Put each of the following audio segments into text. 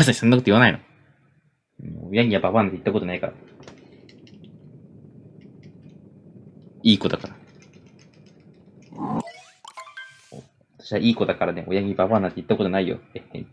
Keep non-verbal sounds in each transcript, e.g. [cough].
母さんにそんなこと言わないの。親にはババアなんて言ったことないから。いい子だから。私はいい子だからね、親にババアなんて言ったことないよ。えへ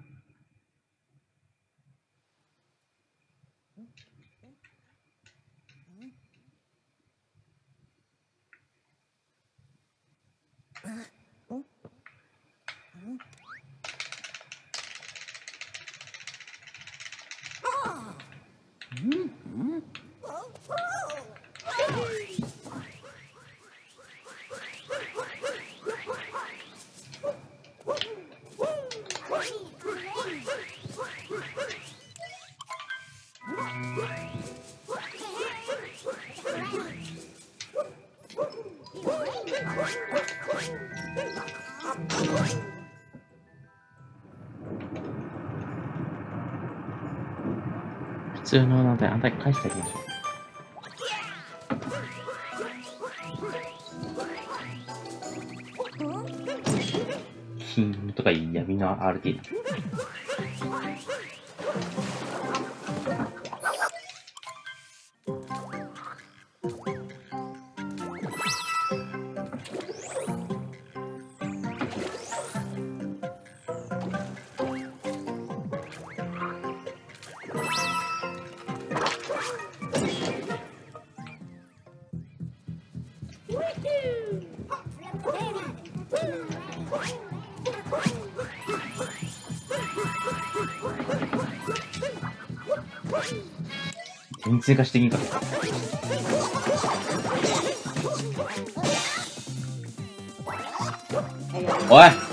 全通化してみんか。おい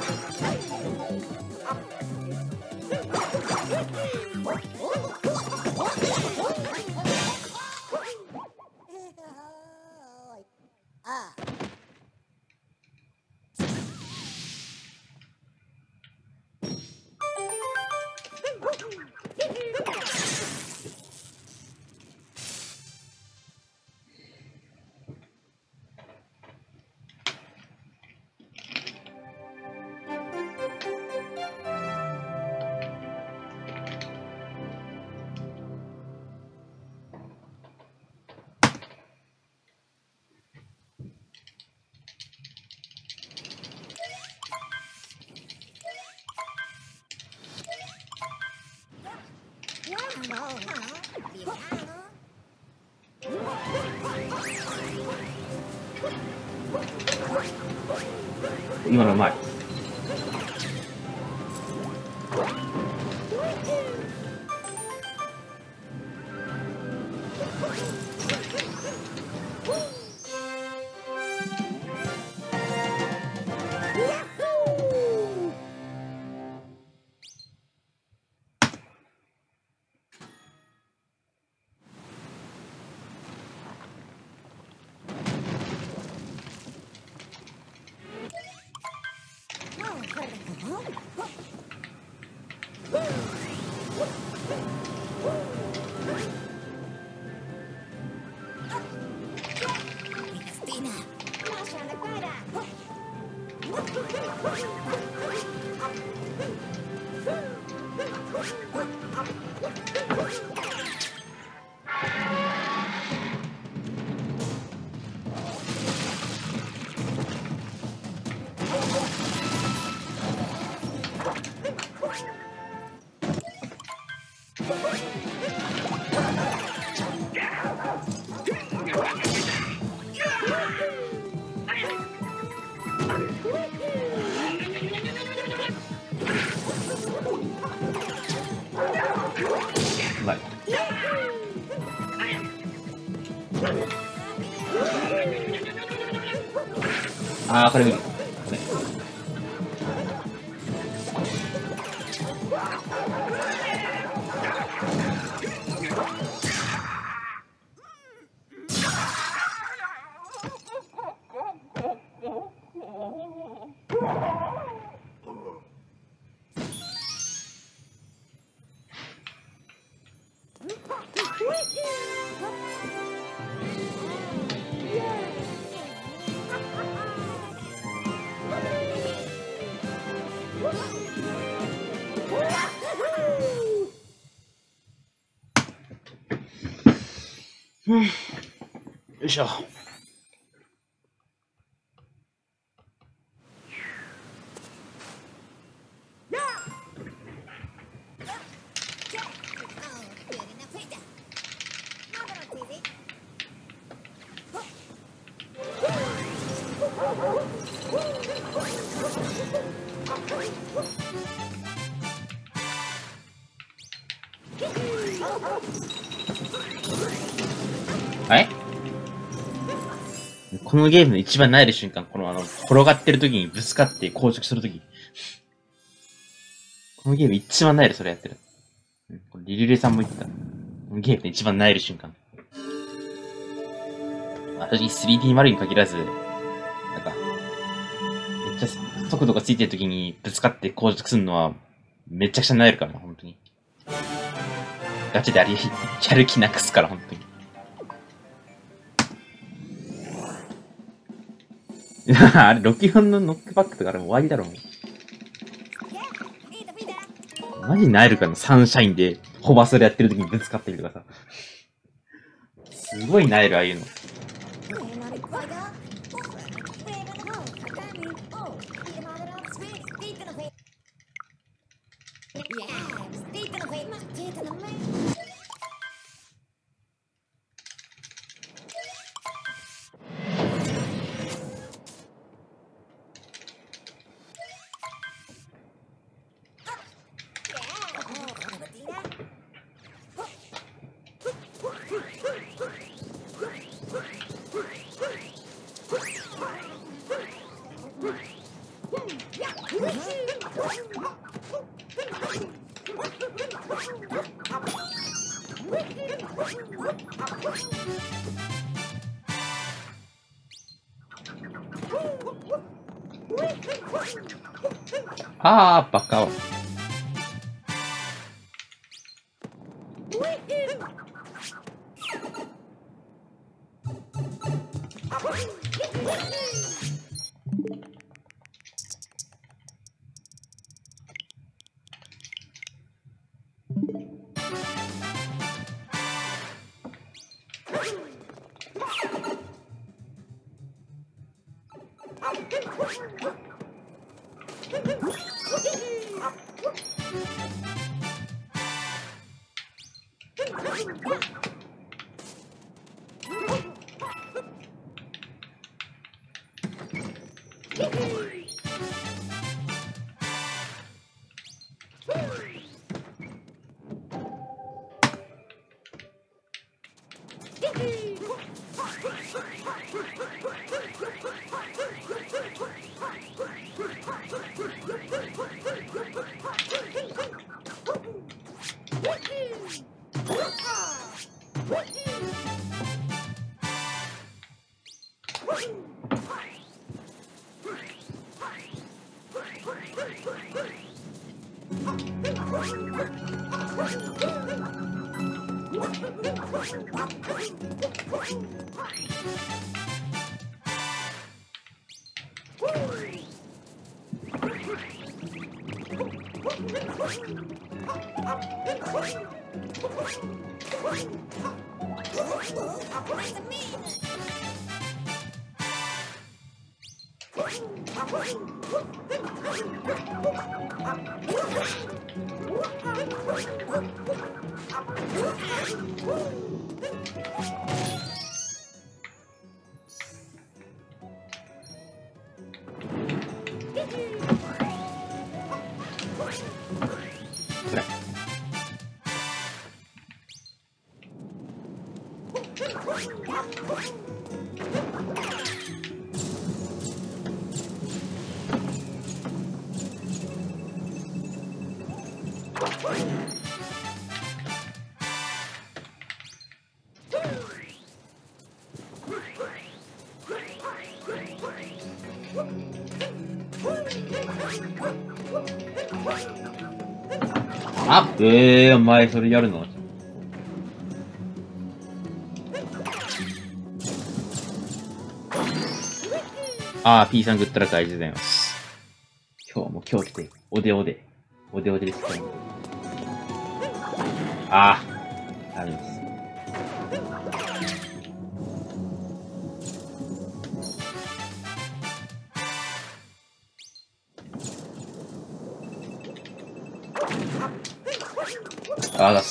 今のうまい。あー、これ無よいしょ。のゲームの一番萎える瞬間、このあの、転がってる時にぶつかって硬直する時。このゲーム一番萎える、それやってる。うん、これリリレさんも言ってた。このゲームで一番萎える瞬間。まあ、正直 3D マリに限らず、なんか、めっちゃ速度がついてる時にぶつかって硬直するのは、めちゃくちゃ萎えるからな、本当に。ガチであり、やる気なくすから、本当に。[laughs] あれ、64のノックバックとかあれも終わりだろ、もう。マジなえるかな、サンシャインで、ホバソルやってる時にぶつかったりとかさ。すごいなえる、ああいうの。ああ、バあええー、お前それやるの？ああ、P さんグッドラックありがとうございます。今日も今日来て、おでおで。おでおでです、今日もああ、ダメです。あ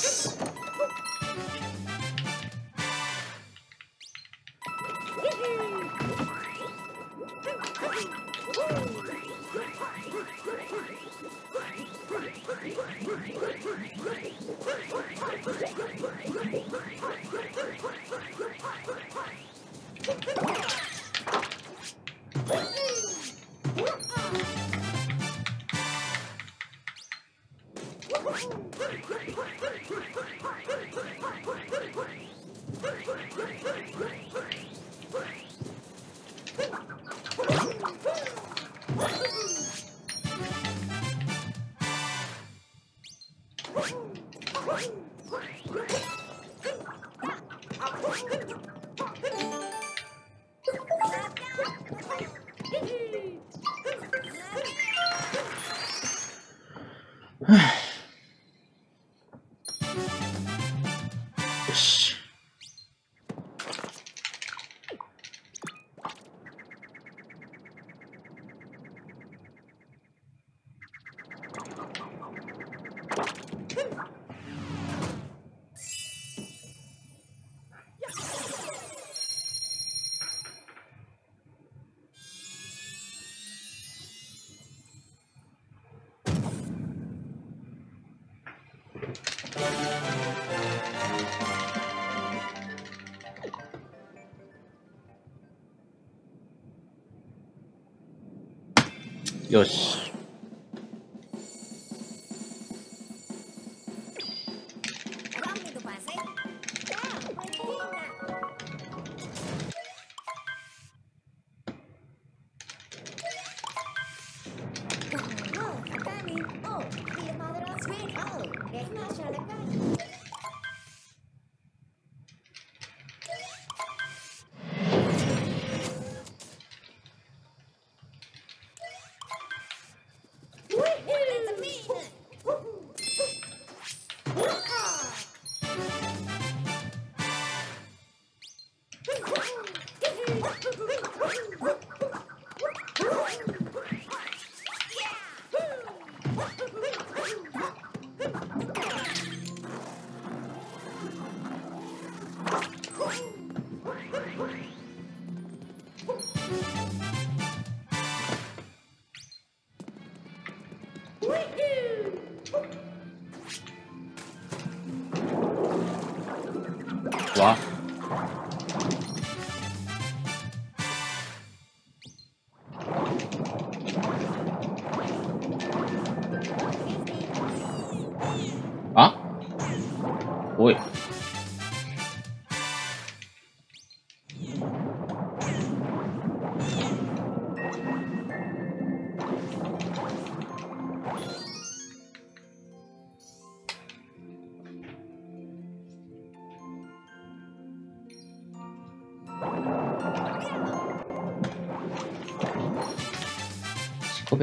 よし。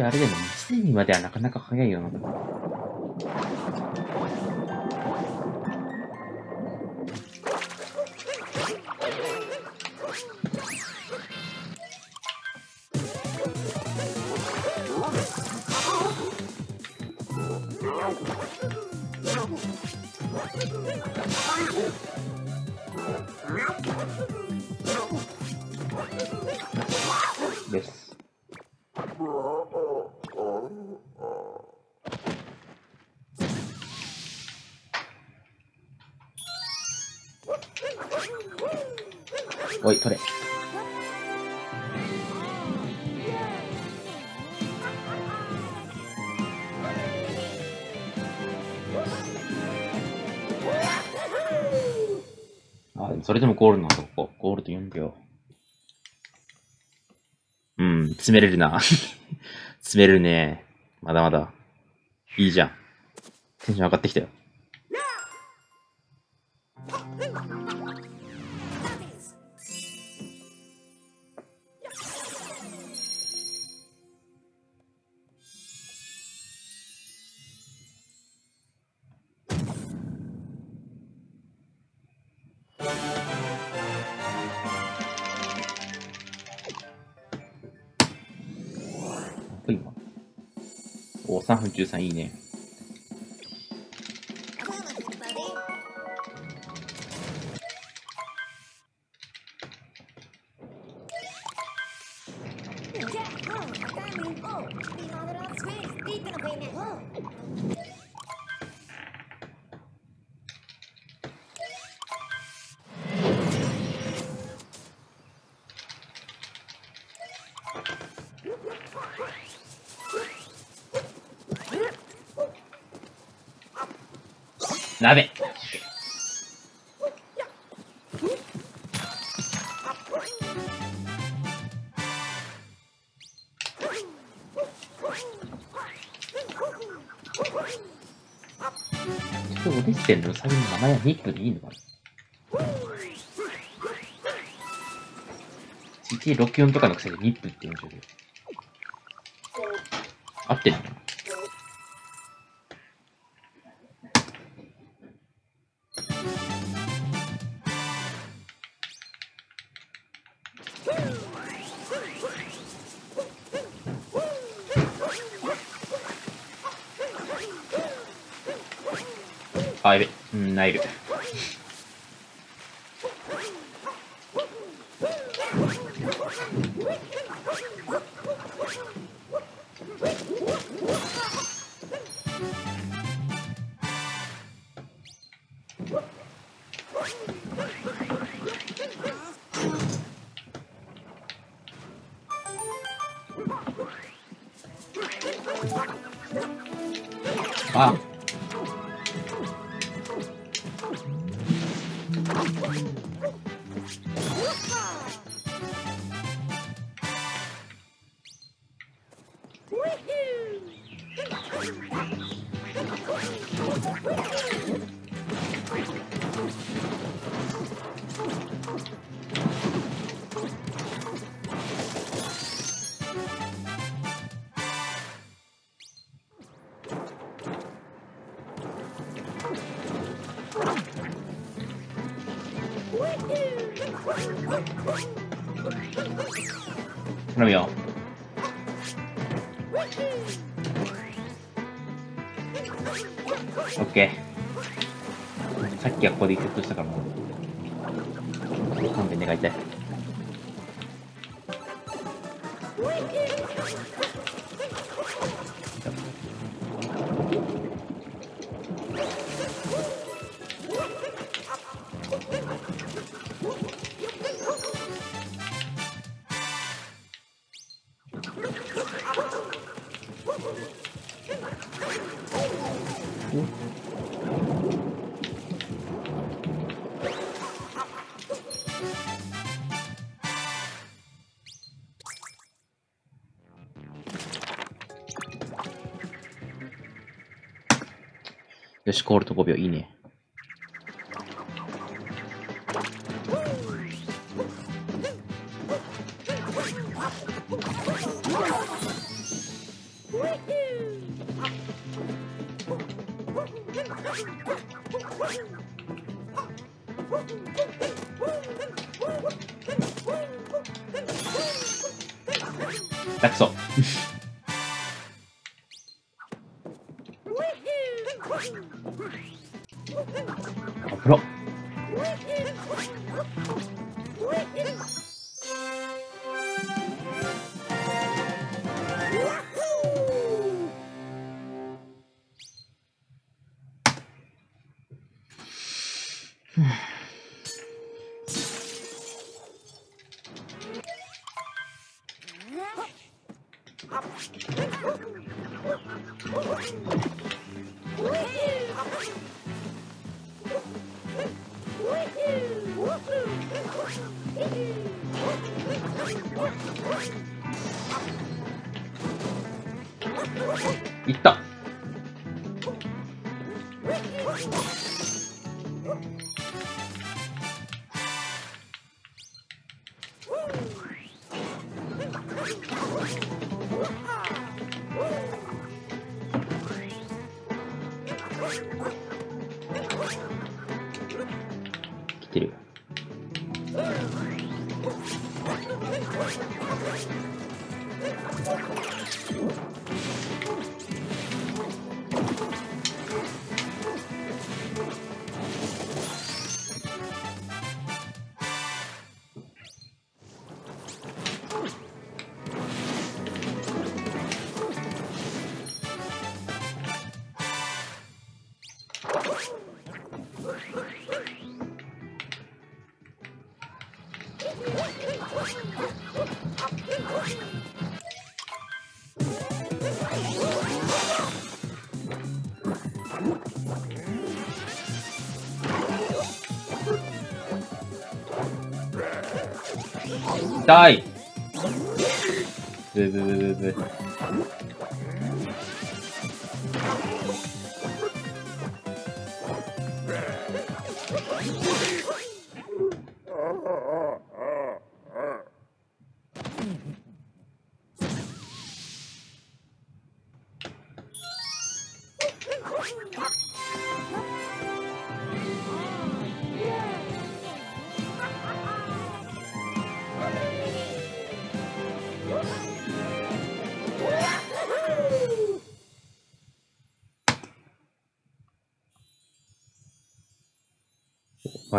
あれでも2000人まではなかなか早いよな。あ、それでもゴールのと、こ。ゴールと4秒。うん、詰めれるな。[laughs] 詰めるね。まだまだ。いいじゃん。テンション上がってきたよ。お、3分サギの名前はニップでいいのかな ?GT64 とかのくせにニップって言うんでしょうけど。合ってるのあ、よし、コールと5秒、いいね。いった。痛い。ブブブブブ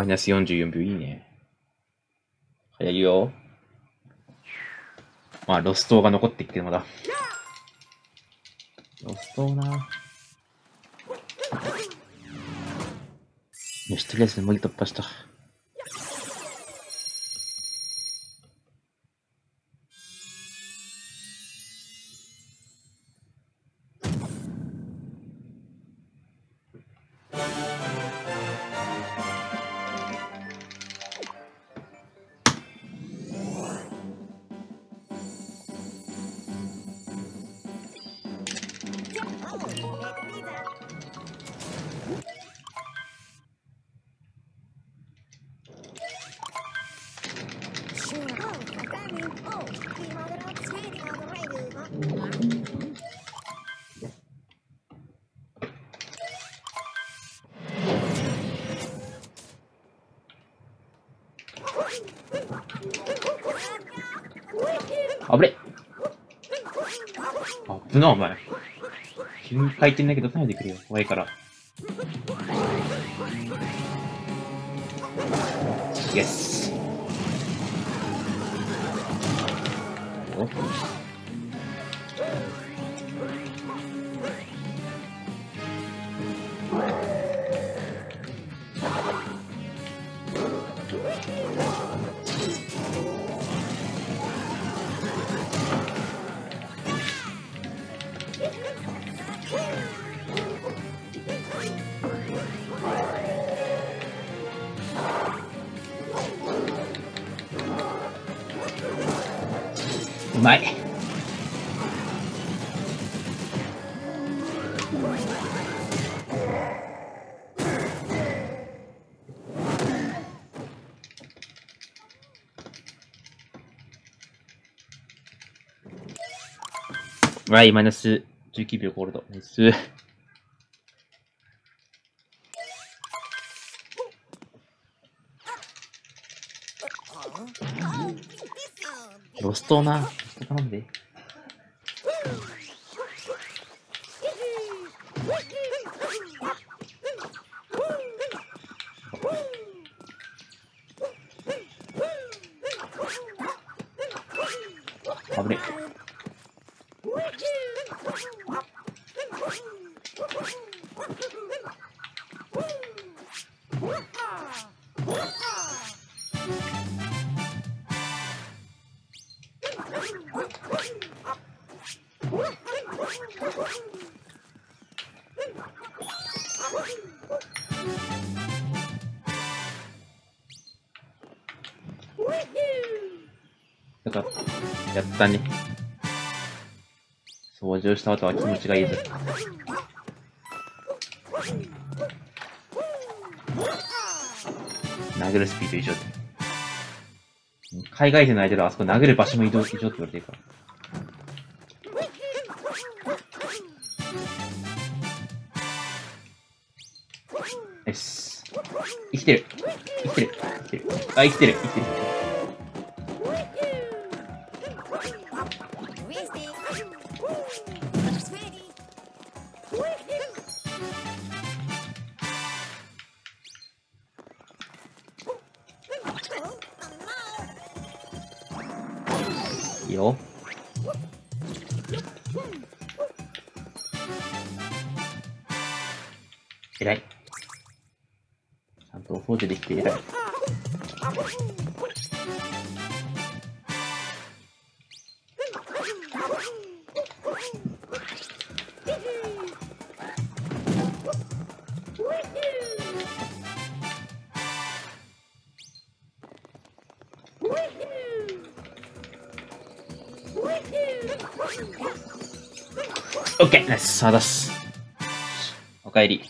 マイナス44秒いいね。早いよ。まあ、ロストが残ってきてるのだ。ロストな。よし、とりあえず無理突破した。つな、お前。急に回転だけど、さないでくれよ。怖いから。イエス。はい、マイナス19秒ゴールド。ナイス。ロストな。ロスト頼んで。った。ね。掃除をした後は気持ちがいいぞ。殴るスピード以上。海外勢の間ではあそこ殴る場所も移動以上って言われてるから。よし。生きてる。生きてる。生きてる。あ、生きてる。生きてる。さあ出す。おかえり。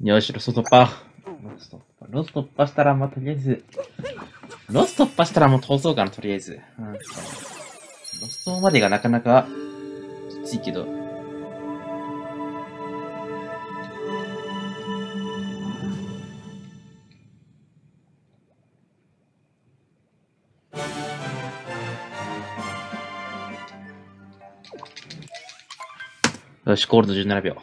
よし、ロスト突破。ロス突破。ロス突破したら、まあ、とりあえず。ロスト突破したらもう通そうかな、とりあえず。うん。ロストまでがなかなか、きついけど。よし、コールド17秒。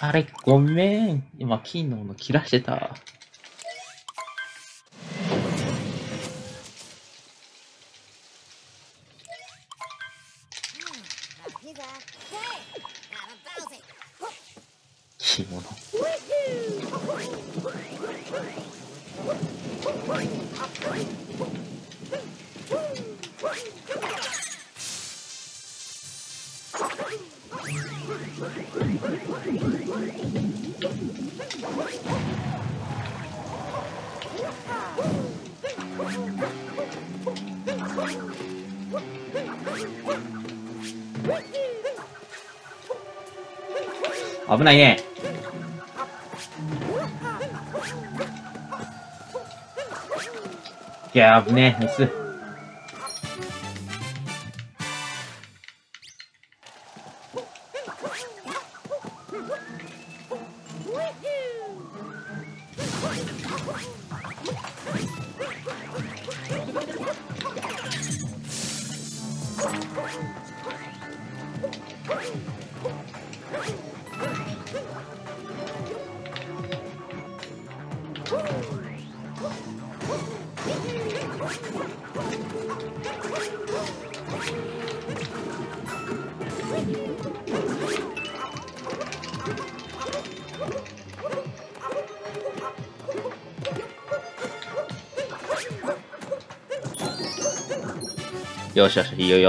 あれ、ごめん。今、昨日の切らしてた。危ないね。いやー、危ねえ、ミス。よしよし、いい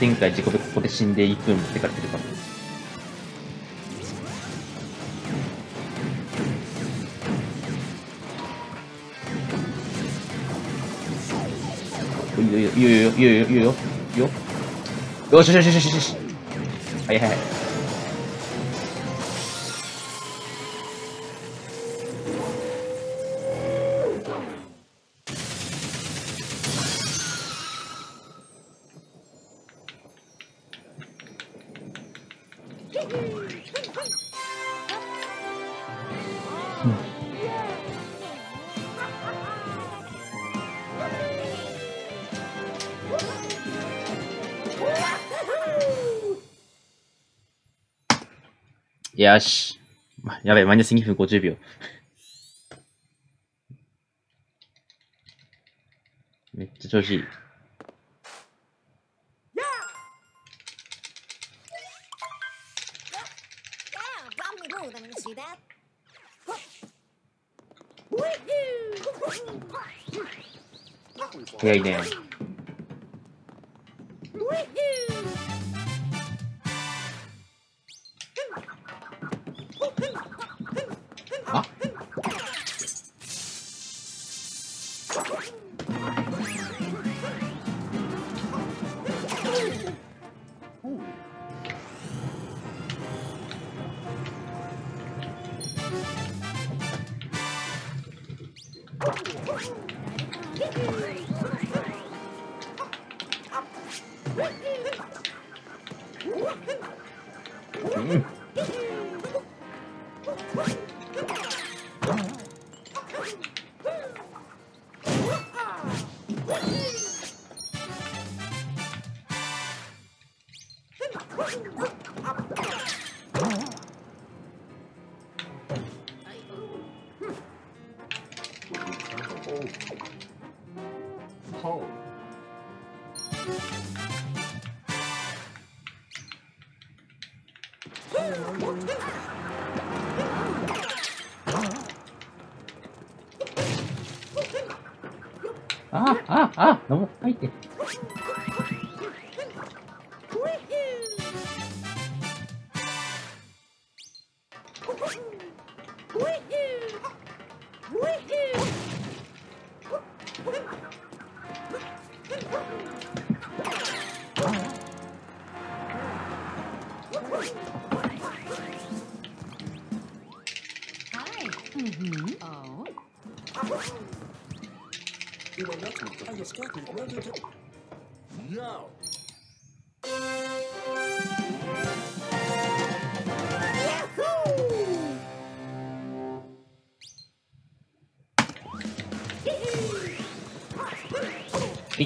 前回自己でここで死んで1分持ってかれてるから。いいよいいよいいよいいよいいよいいよいよ。よしよしよしよしよし。はいはいはい。よし。やばい、マイナス2分50秒。めっちゃ調子いい。早いね。ああ、ああ、登入っ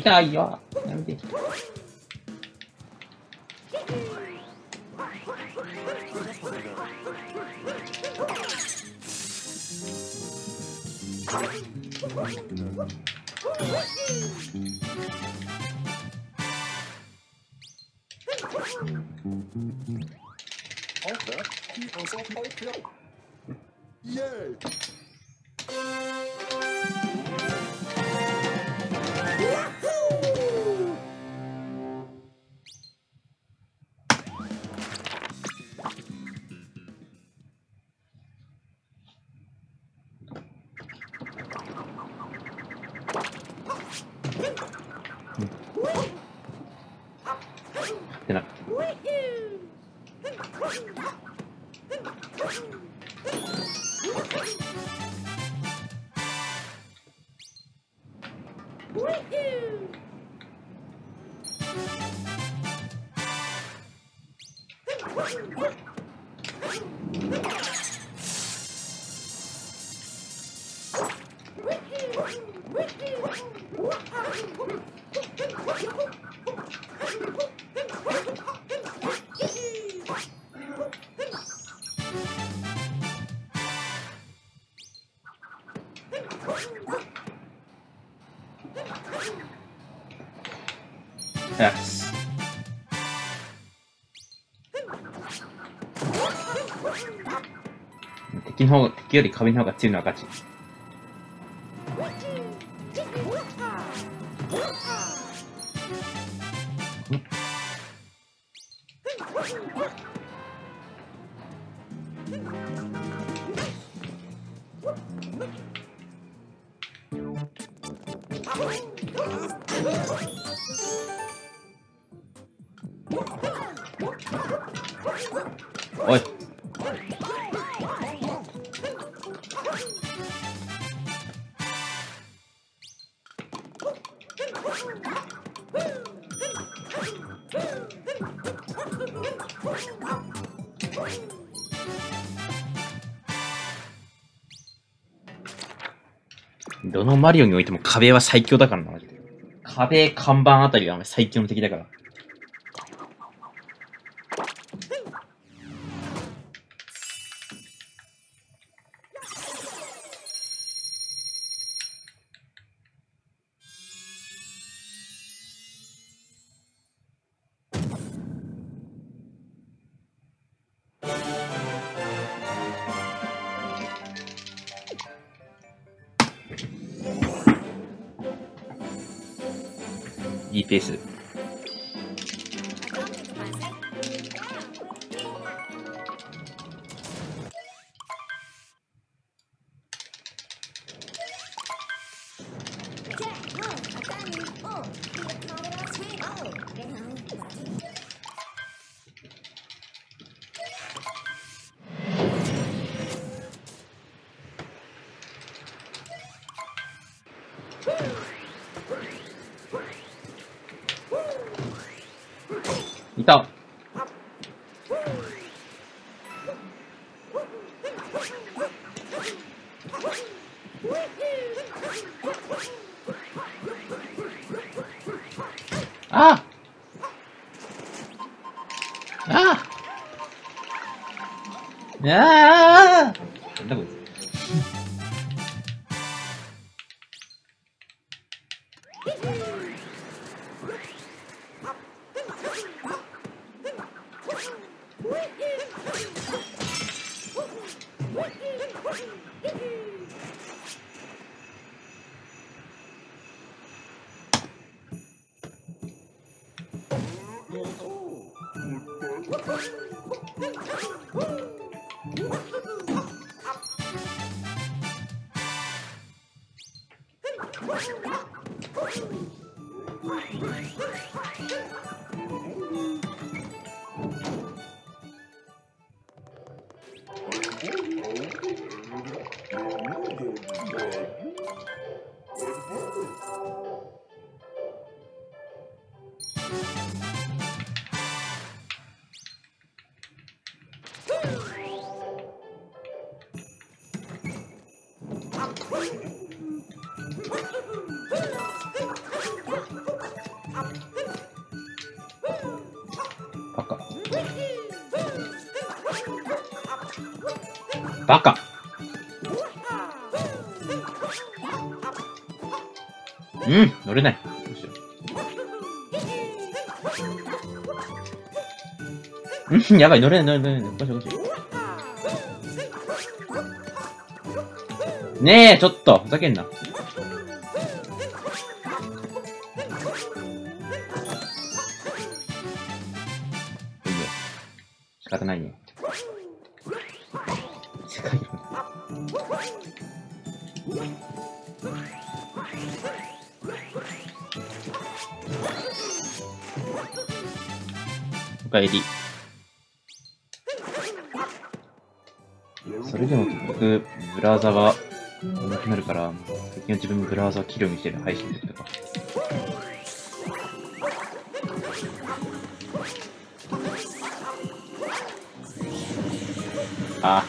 て。痛いよし。敵の方が、敵より壁の方が強いのはガチ。マリオにおいても壁は最強だからな、マジで。壁、看板あたりが最強の敵だから。あねえ、ちょっと、ふざけんな。分もブラウザを切るようにしてる配信とか。あ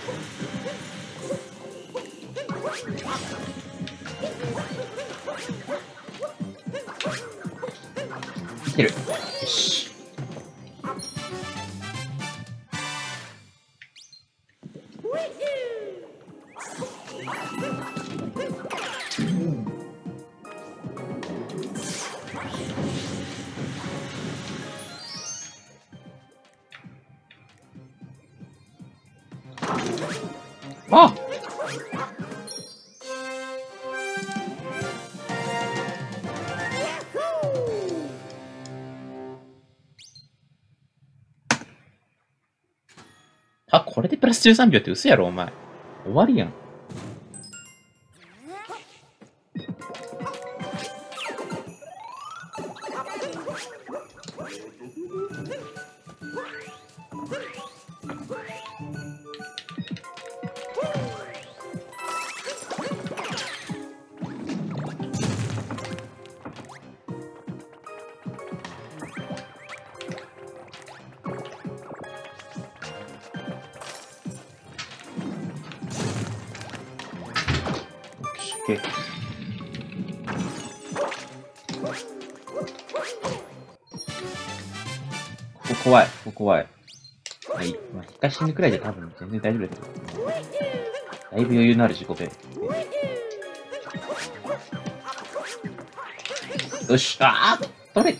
来てる。よし。13秒って嘘やろ、お前。終わりやん。死ぬくらいで多分全然大丈夫だけど。だいぶ余裕のある自己ベ。よし、あー取れ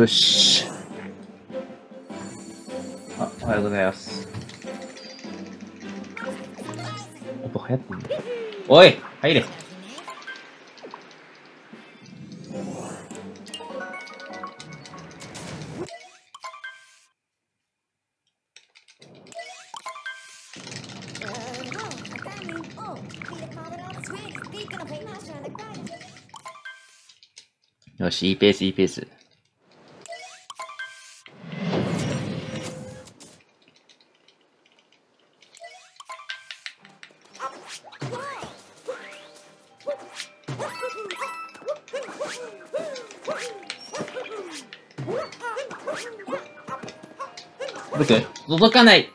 よし。あ、おはようございます。音流行ってんのおい入れよし、いいペース、いいペース。届かない。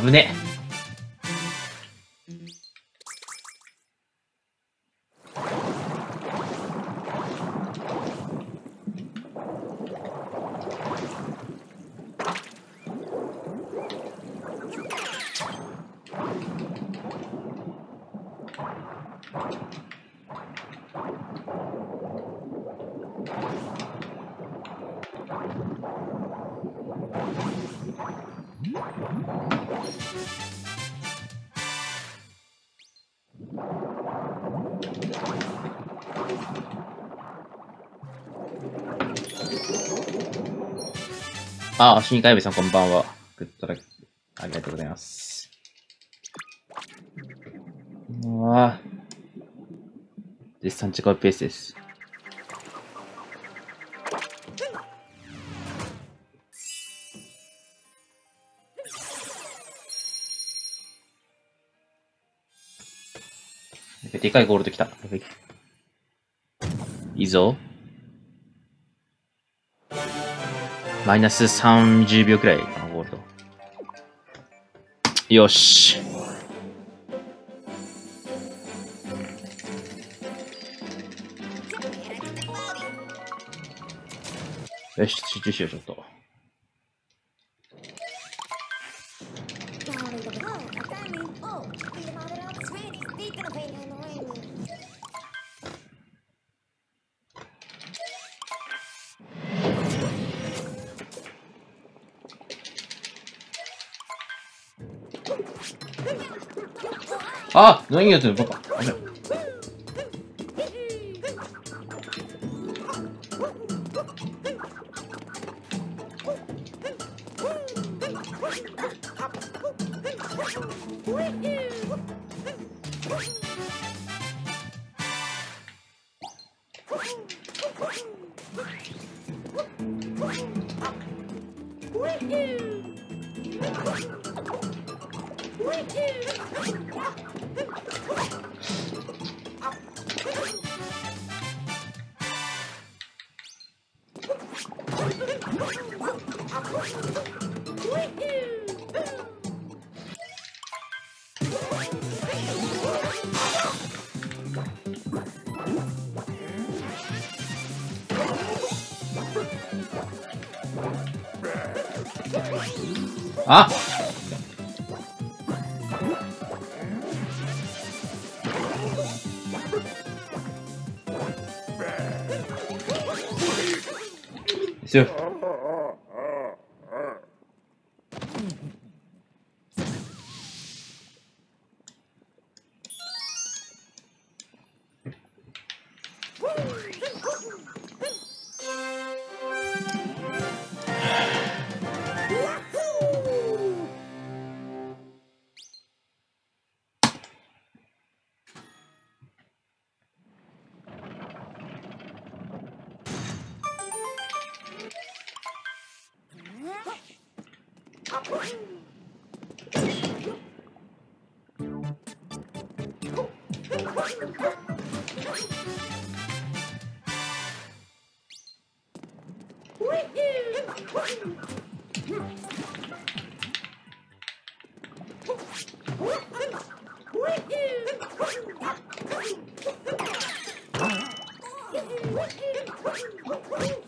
危ね。あ、新海部さんこんばんは。グッドラック、ありがとうございます。うわぁ。絶賛違うペースです。でかいゴールド来た。いいぞ。マイナス30秒くらいかな、ゴールド。よし。よし、集中しよう、ちょっと。あ何やってんのバカ。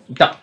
いた。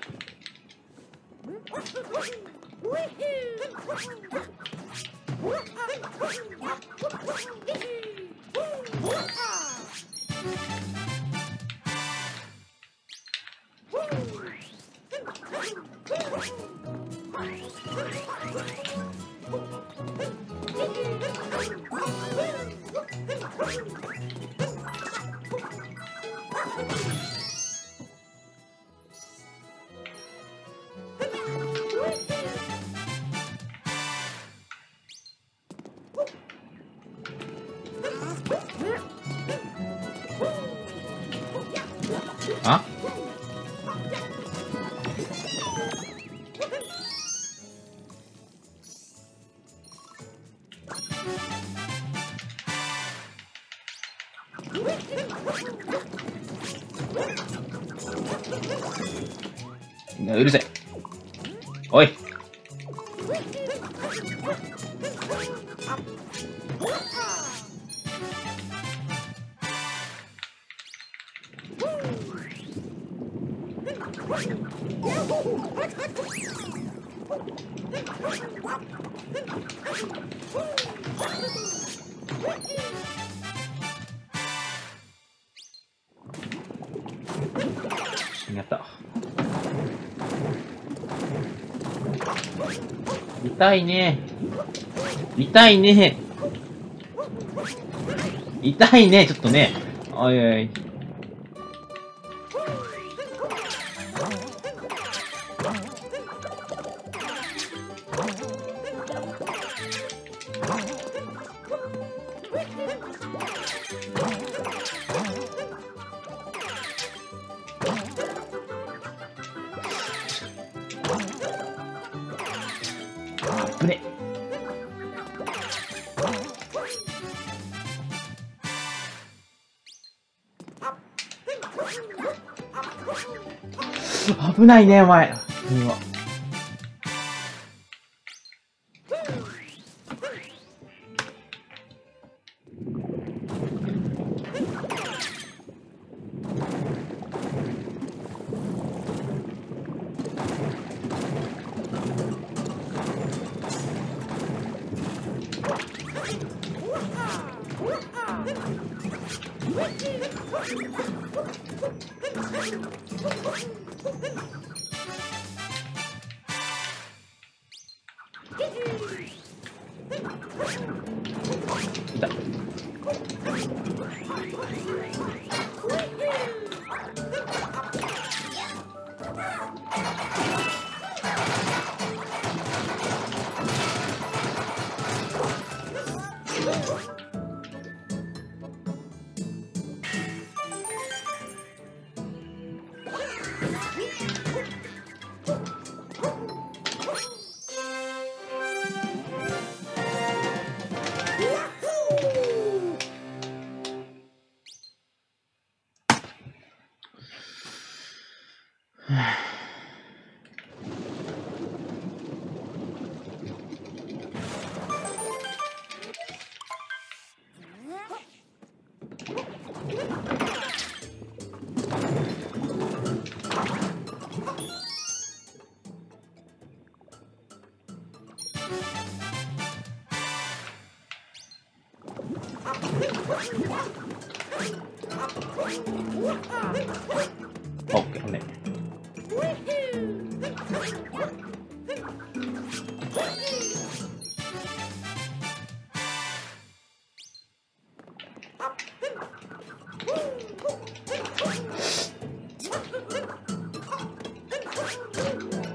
痛いね。痛いね。痛いね、ちょっとね。おいおい。ないね、お前。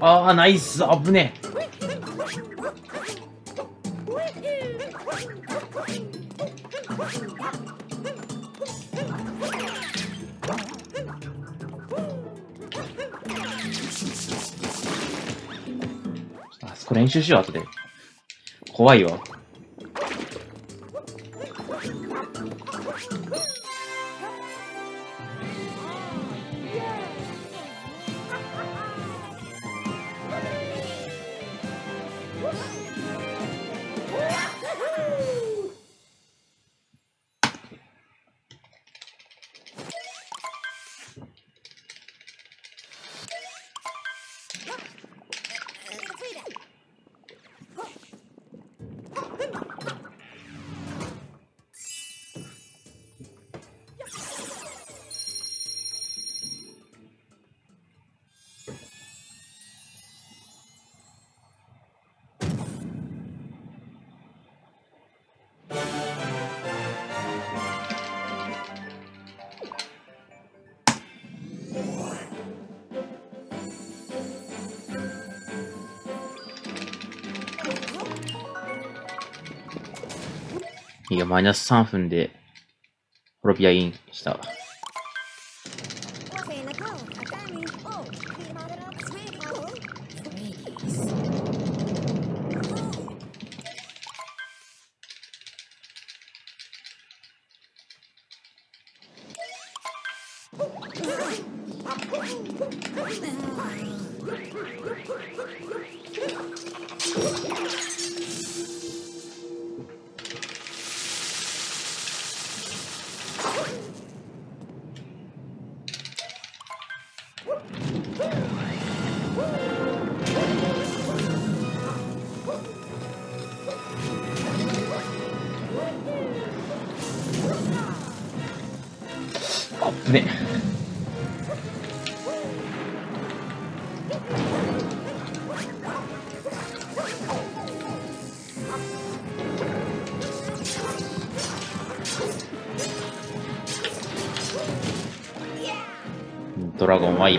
ああ、ナイス、危ねえ。あそこ練習しよう、後で。怖いよ。いや、マイナス3分で、ホロピアインした。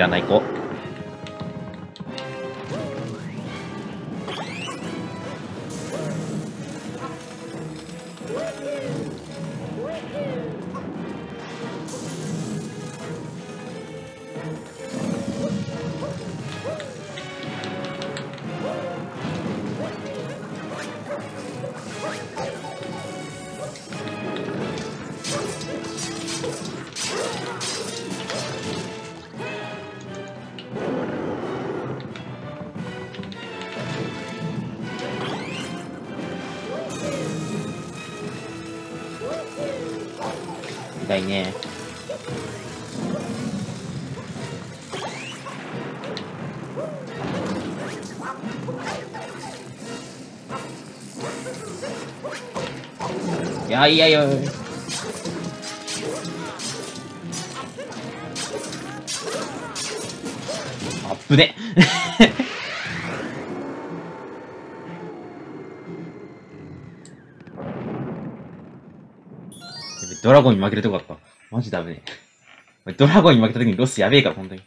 らない子。痛いね。いラゴンに負けるとこだった。マジダメね。ドラゴンに負けた時にロスやべえから、本当に。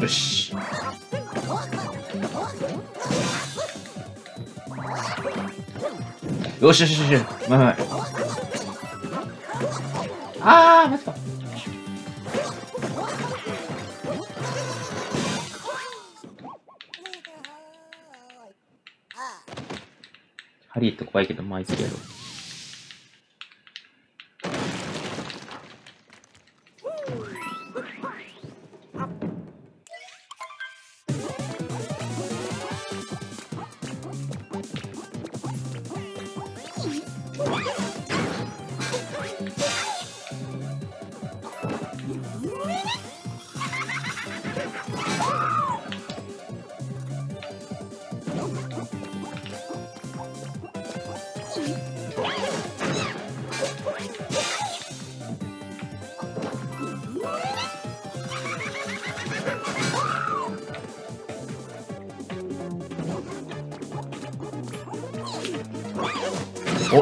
よし。よしよしよしよし。まあまあ。あー、マジか。ハリエット怖いけど、まあいつやろう。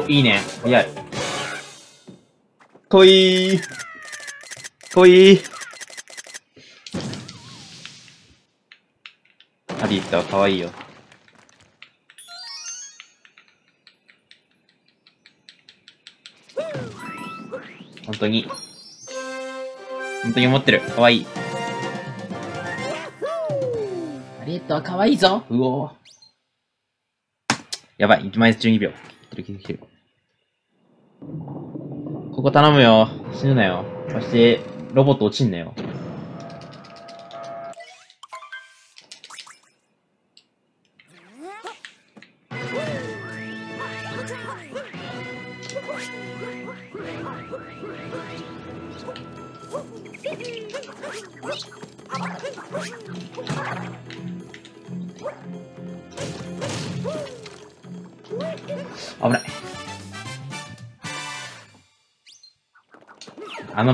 いいね。早い。かわいい。かわいい。ハリーットはかわいいよ。本当に。本当に思ってる。かわいい。ハリエットはかわいいぞ。うおー。やばい、1枚12秒。来てる来てる来てる。ここ頼むよ。死ぬなよ。そして、ロボット落ちんなよ。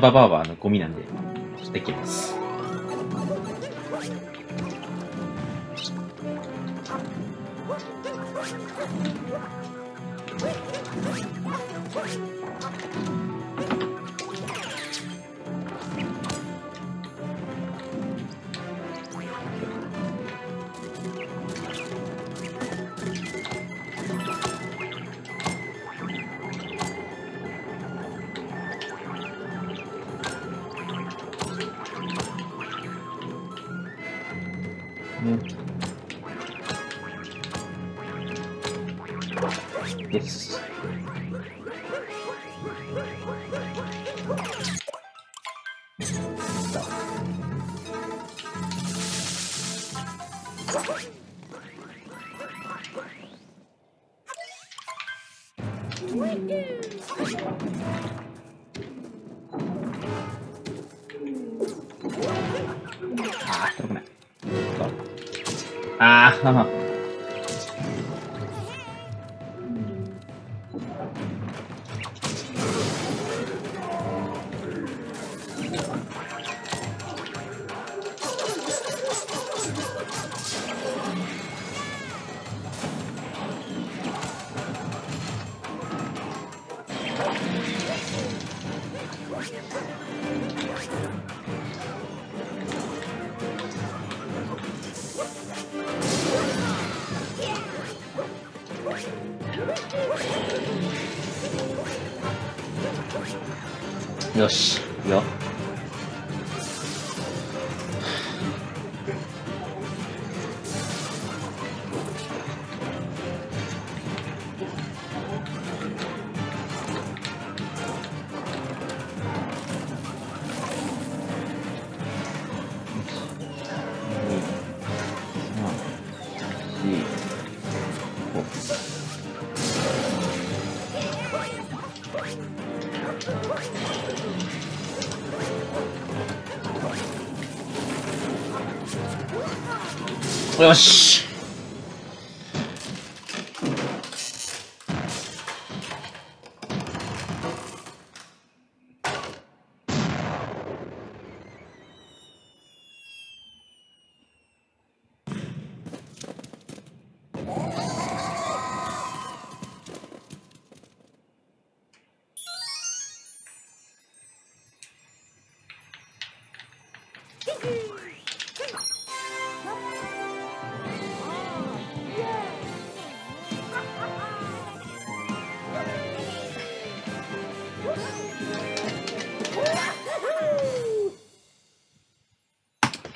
ババアはあのゴミなんで、ちょっといきます。ねです。あ Jesus. よ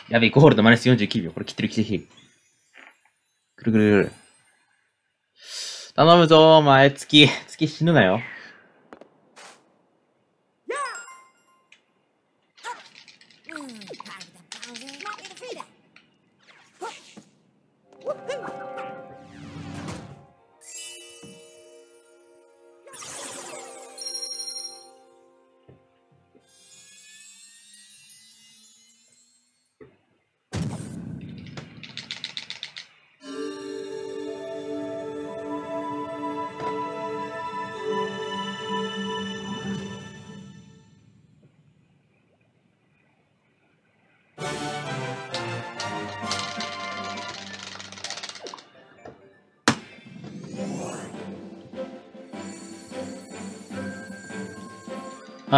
やべえ、ゴールドマイナス49秒。これ切ってる切ってる。くるくるくる。頼むぞ、お前、月。月死ぬなよ。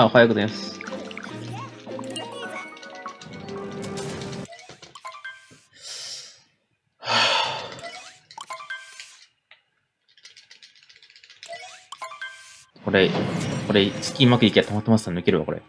あ、おはようございます。[sighs] これ、これ、スキーうまくいけばトマトマスター抜けるわ、これ。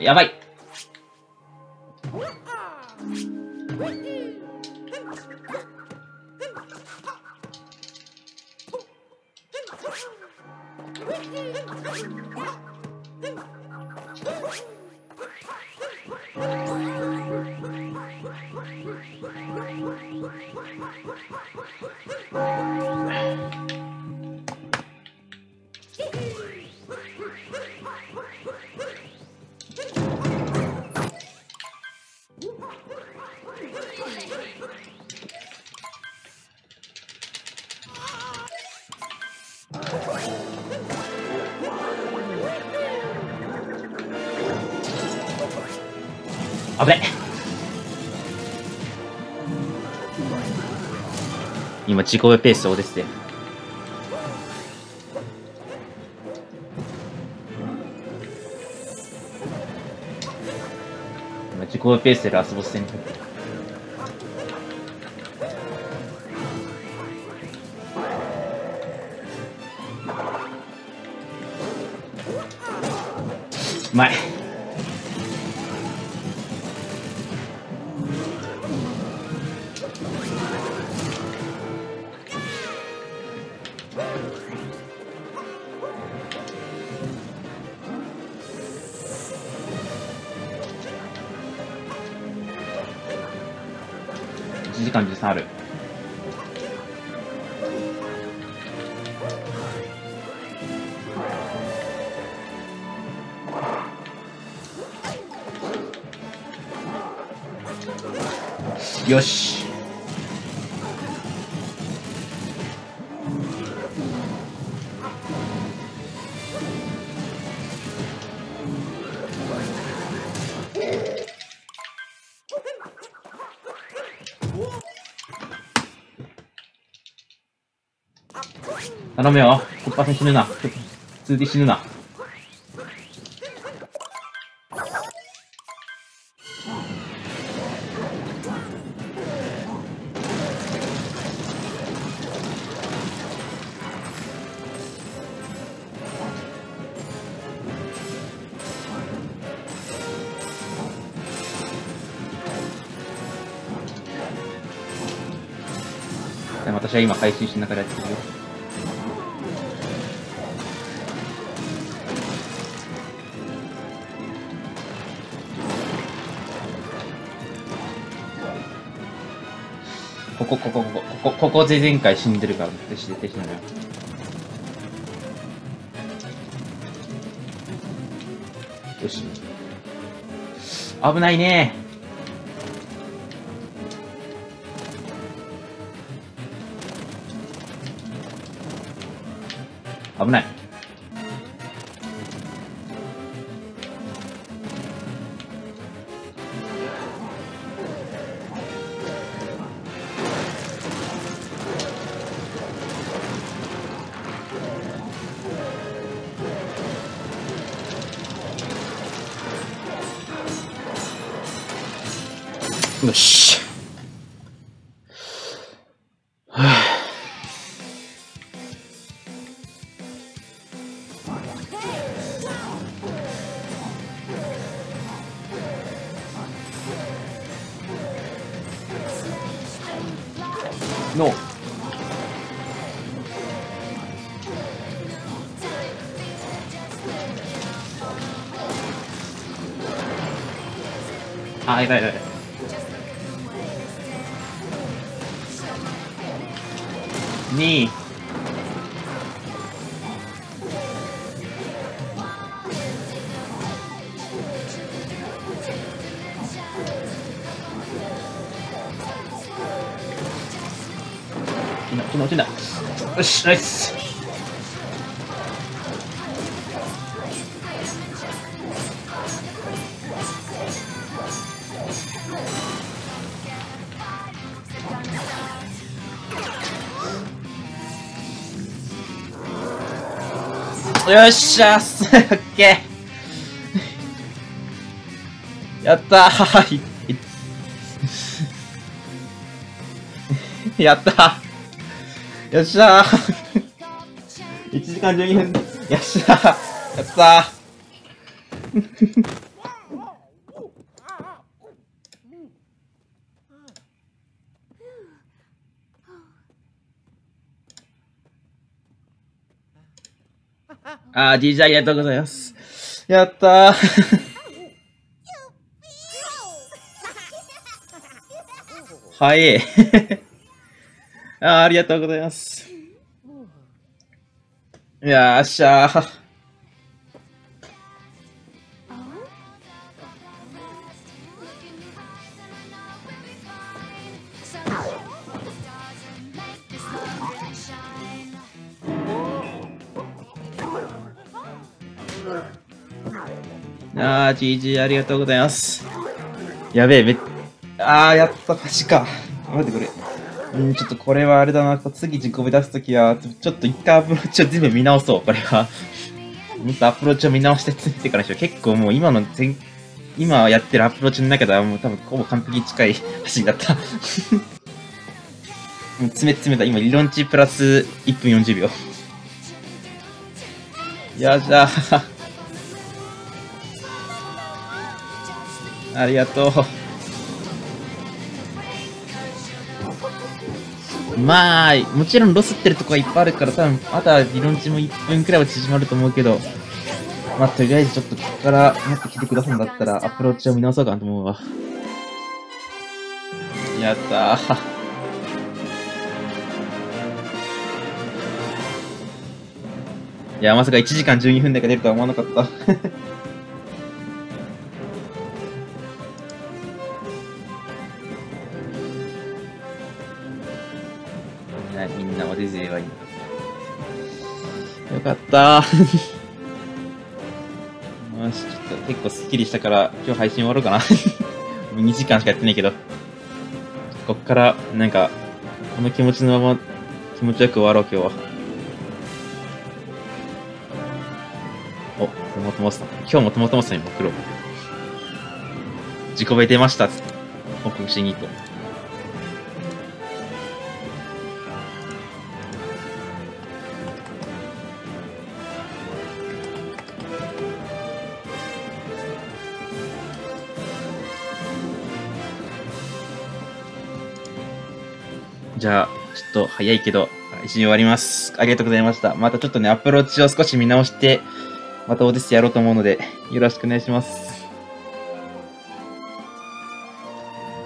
やばい。今、自己ペースをですね。今、自己ペースでラスボス戦に入ってる。うまい。頼むよ。コッパさん死ぬな。普通で死ぬな。私は今配信しながらやってるよ。ここ、ここ、ここ、ここ、こで前回死んでるから、絶対絶対死ぬよ。よし。危ないねナイスよっしゃすオッケーやったーやったーよっしゃー [laughs] !1 時間12分、よっしゃーやったーあー、DJ ありがとうございます。やったーはい。[laughs] あーありがとうございます。いやーっしゃー。あー、GG ありがとうございます。やべえ、めっ、あー、やった、マジか。待ってくれ。うん、ちょっとこれはあれだな。次自己ベ出すときは、ちょっと一回アプローチを全部見直そう、これは。もっとアプローチを見直してついてからでしょ。結構もう今の全、今やってるアプローチの中ではもう多分ほぼ完璧に近い走りだった。もう詰め詰めた。今理論値プラス1分40秒。よっしゃー。ありがとう。まあ、もちろんロスってるとこはいっぱいあるから、多分、あとは理論値も1分くらいは縮まると思うけど、まあ、とりあえずちょっとここからもっと来てくださるんだったら、アプローチを見直そうかなと思うわ。やったー。いや、まさか1時間12分台が出るとは思わなかった。かったー。よし、ちょっと結構スッキリしたから、今日配信終わろうかな。もう2時間しかやってないけど。こっから、なんか、この気持ちのまま、気持ちよく終わろう、今日は。お、トモトモさん。今日もトモトモさんに送ろう。自己ベ出ました。報告しに行こう。じゃあ、ちょっと早いけど、配信終わります。ありがとうございました。またちょっとね、アプローチを少し見直して、またオディスやろうと思うので、よろしくお願いします。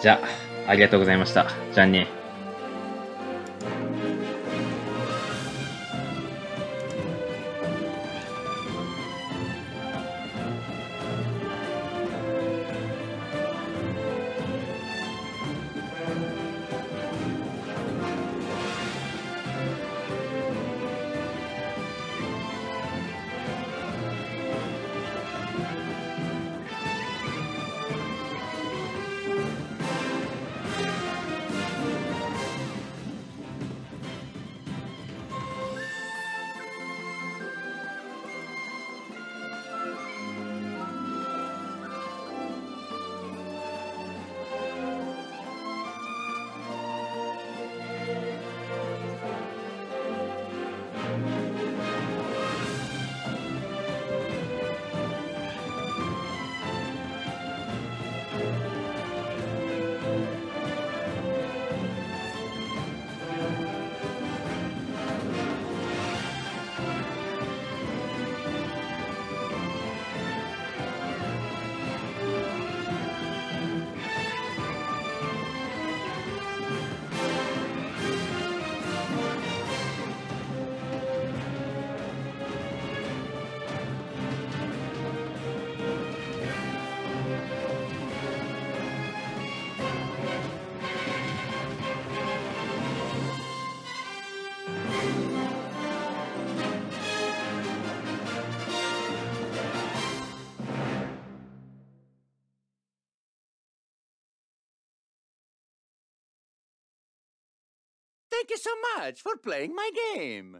じゃあ、ありがとうございました。じゃあね。Much for playing my game.